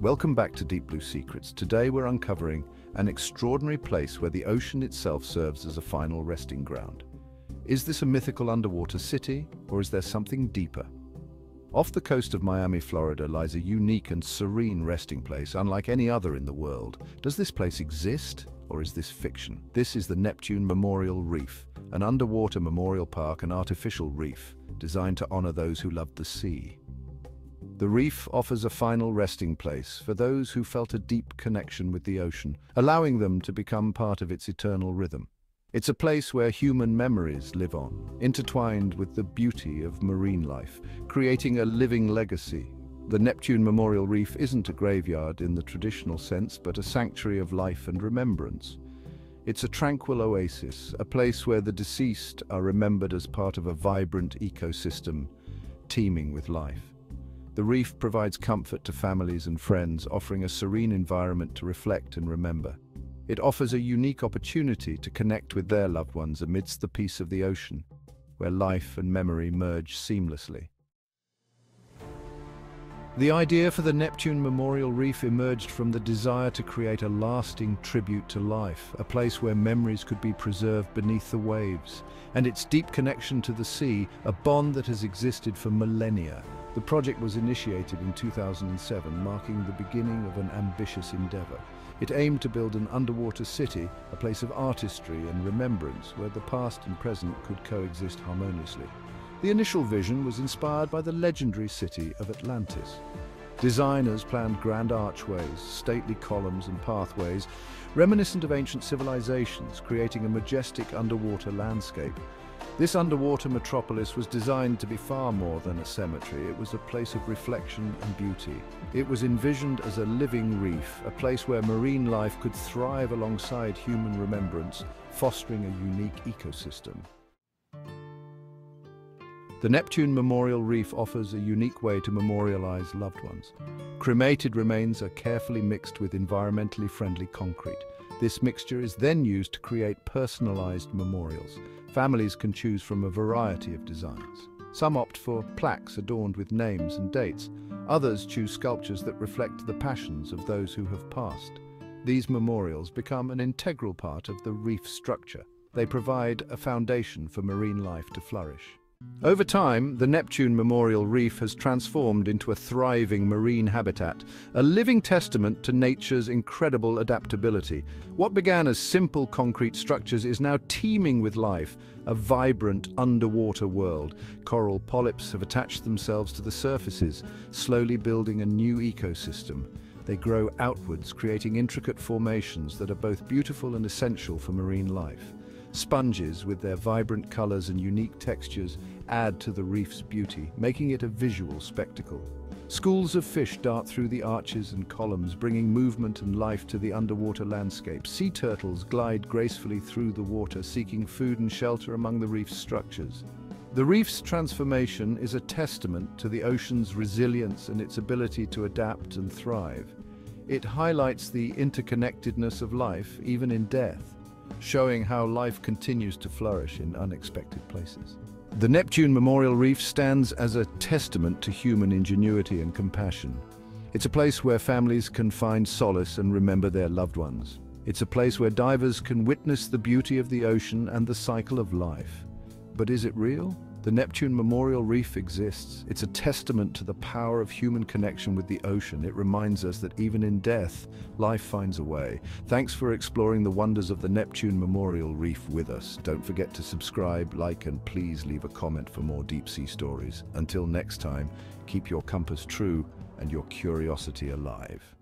Welcome back to Deep Blue Secrets. Today we're uncovering an extraordinary place where the ocean itself serves as a final resting ground. Is this a mythical underwater city, or is there something deeper? Off the coast of Miami, Florida lies a unique and serene resting place unlike any other in the world. Does this place exist, or is this fiction? This is the Neptune Memorial Reef, an underwater memorial park and artificial reef designed to honor those who loved the sea. The reef offers a final resting place for those who felt a deep connection with the ocean, allowing them to become part of its eternal rhythm. It's a place where human memories live on, intertwined with the beauty of marine life, creating a living legacy. The Neptune Memorial Reef isn't a graveyard in the traditional sense, but a sanctuary of life and remembrance. It's a tranquil oasis, a place where the deceased are remembered as part of a vibrant ecosystem teeming with life. The reef provides comfort to families and friends, offering a serene environment to reflect and remember. It offers a unique opportunity to connect with their loved ones amidst the peace of the ocean, where life and memory merge seamlessly. The idea for the Neptune Memorial Reef emerged from the desire to create a lasting tribute to life, a place where memories could be preserved beneath the waves, and its deep connection to the sea, a bond that has existed for millennia. The project was initiated in 2007, marking the beginning of an ambitious endeavor. It aimed to build an underwater city, a place of artistry and remembrance where the past and present could coexist harmoniously. The initial vision was inspired by the legendary city of Atlantis. Designers planned grand archways, stately columns and pathways, reminiscent of ancient civilizations, creating a majestic underwater landscape. This underwater metropolis was designed to be far more than a cemetery. It was a place of reflection and beauty. It was envisioned as a living reef, a place where marine life could thrive alongside human remembrance, fostering a unique ecosystem. The Neptune Memorial Reef offers a unique way to memorialize loved ones. Cremated remains are carefully mixed with environmentally friendly concrete. This mixture is then used to create personalized memorials. Families can choose from a variety of designs. Some opt for plaques adorned with names and dates. Others choose sculptures that reflect the passions of those who have passed. These memorials become an integral part of the reef structure. They provide a foundation for marine life to flourish. Over time, the Neptune Memorial Reef has transformed into a thriving marine habitat, a living testament to nature's incredible adaptability. What began as simple concrete structures is now teeming with life, a vibrant underwater world. Coral polyps have attached themselves to the surfaces, slowly building a new ecosystem. They grow outwards, creating intricate formations that are both beautiful and essential for marine life. Sponges, with their vibrant colors and unique textures, add to the reef's beauty, making it a visual spectacle. Schools of fish dart through the arches and columns, bringing movement and life to the underwater landscape. Sea turtles glide gracefully through the water, seeking food and shelter among the reef's structures. The reef's transformation is a testament to the ocean's resilience and its ability to adapt and thrive. It highlights the interconnectedness of life, even in death showing how life continues to flourish in unexpected places. The Neptune Memorial Reef stands as a testament to human ingenuity and compassion. It's a place where families can find solace and remember their loved ones. It's a place where divers can witness the beauty of the ocean and the cycle of life. But is it real? The Neptune Memorial Reef exists. It's a testament to the power of human connection with the ocean. It reminds us that even in death, life finds a way. Thanks for exploring the wonders of the Neptune Memorial Reef with us. Don't forget to subscribe, like, and please leave a comment for more deep sea stories. Until next time, keep your compass true and your curiosity alive.